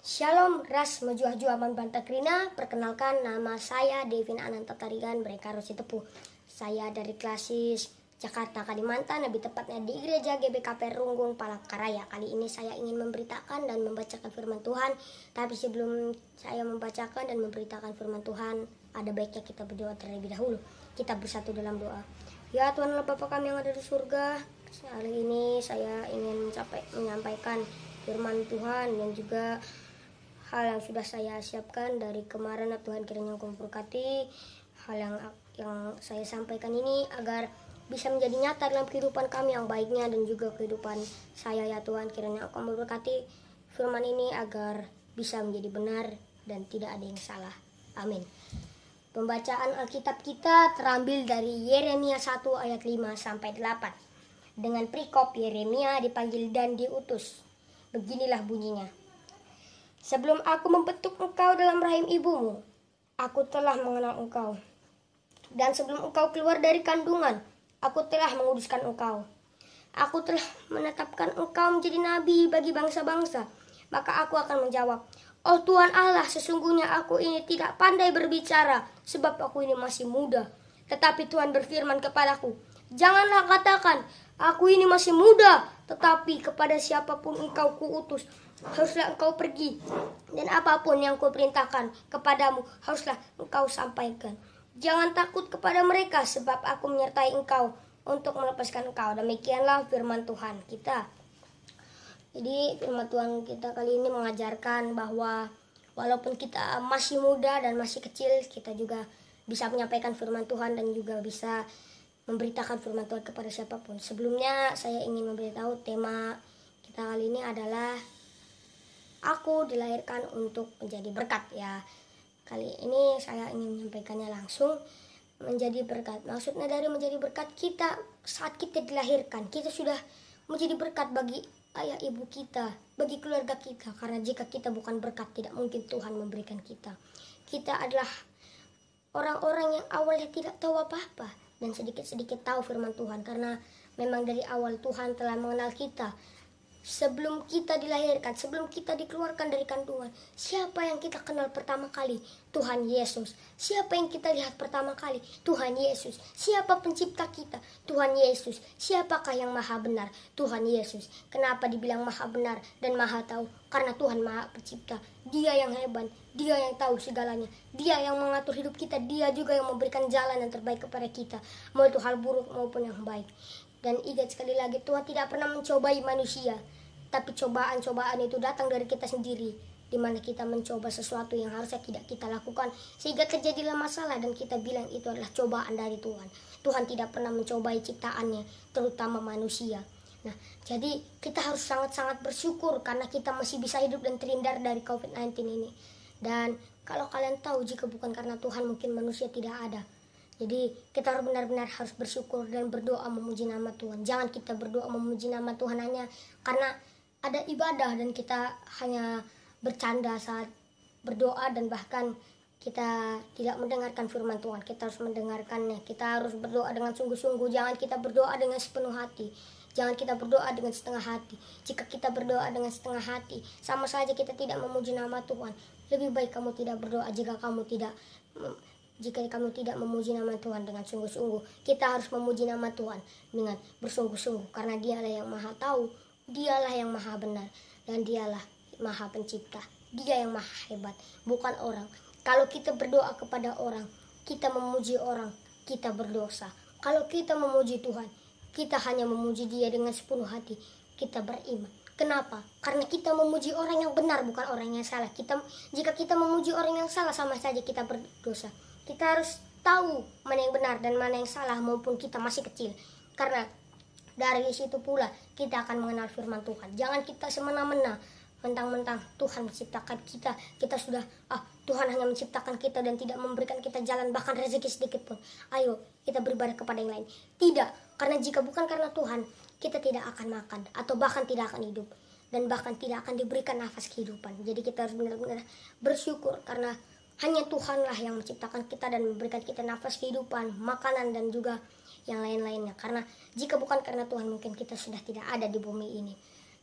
Shalom, ras mejuah juaman Bantakrina. Perkenalkan nama saya Devin Ananta Tarigan Mereka Rosi Tepu. Saya dari klasis Jakarta, Kalimantan, lebih tepatnya di Gereja GBKP Runggung Palangkaraya. Kali ini saya ingin memberitakan dan membacakan firman Tuhan. Tapi sebelum saya membacakan dan memberitakan firman Tuhan, ada baiknya kita berdoa terlebih dahulu. Kita bersatu dalam doa. Ya Tuhan Allah Bapa kami yang ada di surga, Hari ini saya ingin mencapai, menyampaikan firman Tuhan dan juga hal yang sudah saya siapkan dari kemarin Tuhan kiranya engkau memberkati hal yang yang saya sampaikan ini agar bisa menjadi nyata dalam kehidupan kami yang baiknya dan juga kehidupan saya ya Tuhan kiranya engkau memberkati firman ini agar bisa menjadi benar dan tidak ada yang salah amin Pembacaan Alkitab kita terambil dari Yeremia 1 ayat 5 sampai 8. Dengan perikop Yeremia dipanggil dan diutus. Beginilah bunyinya. Sebelum aku membentuk engkau dalam rahim ibumu, aku telah mengenal engkau. Dan sebelum engkau keluar dari kandungan, aku telah menguduskan engkau. Aku telah menetapkan engkau menjadi nabi bagi bangsa-bangsa. Maka aku akan menjawab, Oh Tuhan Allah, sesungguhnya aku ini tidak pandai berbicara, sebab aku ini masih muda. Tetapi Tuhan berfirman kepadaku, Janganlah katakan, aku ini masih muda, tetapi kepada siapa pun engkau kuutus, haruslah engkau pergi. Dan apa pun yang kuperintahkan kepadamu, haruslah engkau sampaikan. Jangan takut kepada mereka, sebab aku menyertai engkau untuk melepaskan engkau. Demikianlah firman Tuhan kita. Jadi firman Tuhan kita kali ini mengajarkan bahwa walaupun kita masih muda dan masih kecil, kita juga bisa menyampaikan firman Tuhan dan juga bisa memberitakan firman Tuhan kepada siapa pun. Sebelumnya saya ingin memberitahu tema kita kali ini adalah aku dilahirkan untuk menjadi berkat ya. Kali ini saya ingin menyampaikannya langsung menjadi berkat. Maksudnya dari menjadi berkat kita saat kita dilahirkan, kita sudah menjadi berkat bagi ayah ibu kita, bagi keluarga kita. Karena jika kita bukan berkat, tidak mungkin Tuhan memberikan kita. Kita adalah orang-orang yang awalnya tidak tahu apa-apa dan sedikit-sedikit tahu firman Tuhan karena memang dari awal Tuhan telah mengenal kita sebelum kita dilahirkan, sebelum kita dikeluarkan dari kandungan, siapa yang kita kenal pertama kali? Tuhan Yesus. Siapa yang kita lihat pertama kali? Tuhan Yesus. Siapa pencipta kita? Tuhan Yesus. Siapakah yang maha benar? Tuhan Yesus. Kenapa dibilang maha benar dan maha tahu? Karena Tuhan maha pencipta. Dia yang hebat, dia yang tahu segalanya. Dia yang mengatur hidup kita, dia juga yang memberikan jalan yang terbaik kepada kita. Mau itu hal buruk maupun yang baik. Dan ingat sekali lagi, Tuhan tidak pernah mencobai manusia. Tapi cobaan-cobaan itu datang dari kita sendiri. Di mana kita mencoba sesuatu yang harusnya tidak kita lakukan. Sehingga terjadilah masalah dan kita bilang itu adalah cobaan dari Tuhan. Tuhan tidak pernah mencobai ciptaannya, terutama manusia. Nah, jadi kita harus sangat-sangat bersyukur karena kita masih bisa hidup dan terhindar dari COVID-19 ini. Dan kalau kalian tahu jika bukan karena Tuhan mungkin manusia tidak ada. Jadi kita harus benar-benar harus bersyukur dan berdoa memuji nama Tuhan. Jangan kita berdoa memuji nama Tuhan hanya karena ada ibadah dan kita hanya bercanda saat berdoa dan bahkan kita tidak mendengarkan firman Tuhan. Kita harus mendengarkannya. Kita harus berdoa dengan sungguh-sungguh. Jangan kita berdoa dengan sepenuh hati. Jangan kita berdoa dengan setengah hati. Jika kita berdoa dengan setengah hati, sama saja kita tidak memuji nama Tuhan. Lebih baik kamu tidak berdoa jika kamu tidak jika kamu tidak memuji nama Tuhan dengan sungguh-sungguh, kita harus memuji nama Tuhan dengan bersungguh-sungguh karena Dialah yang Maha Tahu, Dialah yang Maha Benar dan Dialah Maha Pencipta. Dia yang Maha Hebat, bukan orang. Kalau kita berdoa kepada orang, kita memuji orang, kita berdosa. Kalau kita memuji Tuhan, kita hanya memuji Dia dengan sepenuh hati. Kita beriman. Kenapa? Karena kita memuji orang yang benar bukan orang yang salah. Kita jika kita memuji orang yang salah sama saja kita berdosa kita harus tahu mana yang benar dan mana yang salah maupun kita masih kecil. Karena dari situ pula kita akan mengenal firman Tuhan. Jangan kita semena-mena mentang-mentang Tuhan menciptakan kita. Kita sudah ah Tuhan hanya menciptakan kita dan tidak memberikan kita jalan bahkan rezeki sedikit pun. Ayo kita beribadah kepada yang lain. Tidak karena jika bukan karena Tuhan kita tidak akan makan atau bahkan tidak akan hidup. Dan bahkan tidak akan diberikan nafas kehidupan. Jadi kita harus benar-benar bersyukur karena hanya Tuhanlah yang menciptakan kita dan memberikan kita nafas kehidupan, makanan dan juga yang lain-lainnya. Karena jika bukan karena Tuhan mungkin kita sudah tidak ada di bumi ini.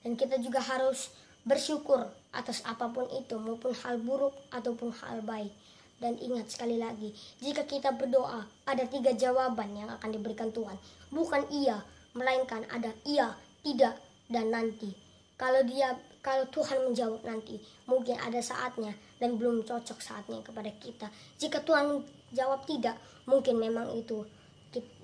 Dan kita juga harus bersyukur atas apa pun itu maupun hal buruk ataupun hal baik dan ingat sekali lagi, jika kita berdoa, ada tiga jawaban yang akan diberikan Tuhan. Bukan iya, melainkan ada iya, tidak, dan nanti. Kalau dia kalau Tuhan menjawab nanti, mungkin ada saatnya dan belum cocok saatnya kepada kita. Jika Tuhan jawab tidak, mungkin memang itu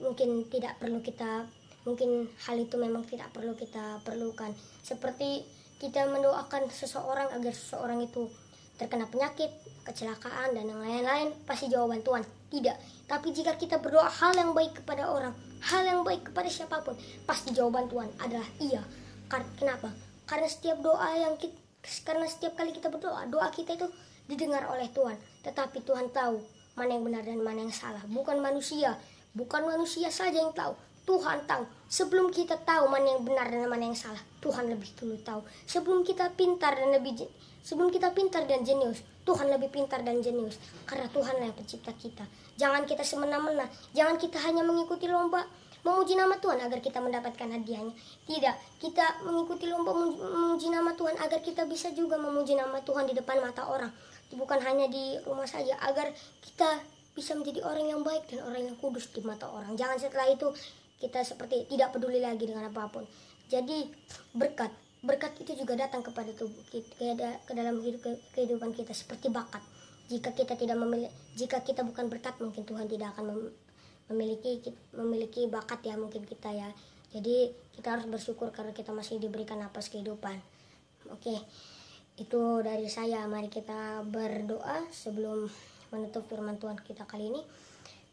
mungkin tidak perlu kita mungkin hal itu memang tidak perlu kita perlukan. Seperti kita mendoakan seseorang agar seseorang itu terkena penyakit, kecelakaan, dan yang lain-lain, pasti jawaban Tuhan tidak. Tapi jika kita berdoa hal yang baik kepada orang, hal yang baik kepada siapa pun, pasti jawaban Tuhan adalah iya. Kenapa? Karena setiap doa yang kita, karena setiap kali kita berdoa, doa kita itu didengar oleh Tuhan. Tetapi Tuhan tahu mana yang benar dan mana yang salah. Bukan manusia, bukan manusia saja yang tahu. Tuhan tahu. Sebelum kita tahu mana yang benar dan mana yang salah, Tuhan lebih dulu tahu. Sebelum kita pintar dan lebih Sebelum kita pintar dan jenius, Tuhan lebih pintar dan jenius. Karena Tuhan yang pencipta kita. Jangan kita semena-mena. Jangan kita hanya mengikuti lomba memuji nama Tuhan agar kita mendapatkan hadiahnya. Tidak, kita mengikuti lomba memuji nama Tuhan agar kita bisa juga memuji nama Tuhan di depan mata orang. Bukan hanya di rumah saja, agar kita bisa menjadi orang yang baik dan orang yang kudus di mata orang. Jangan setelah itu kita seperti tidak peduli lagi dengan apa pun. Jadi berkat berkat itu juga datang kepada tubuh kita ke, dalam hidup kehidupan kita seperti bakat jika kita tidak memiliki jika kita bukan berkat mungkin Tuhan tidak akan memiliki memiliki bakat ya mungkin kita ya jadi kita harus bersyukur karena kita masih diberikan napas kehidupan oke itu dari saya mari kita berdoa sebelum menutup firman Tuhan kita kali ini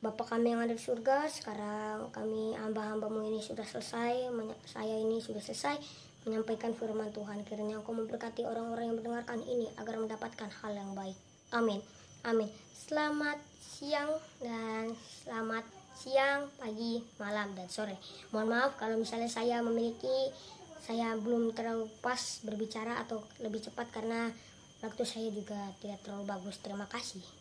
Bapak kami yang ada di surga, sekarang kami hamba-hambamu ini sudah selesai, saya ini sudah selesai, menyampaikan firman Tuhan. Kiranya Engkau memberkati orang-orang yang mendengarkan ini agar mendapatkan hal yang baik. Amin. Amin. Selamat siang dan selamat siang, pagi, malam, dan sore. Mohon maaf kalau misalnya saya memiliki saya belum terlalu pas berbicara atau lebih cepat karena waktu saya juga tidak terlalu bagus. Terima kasih.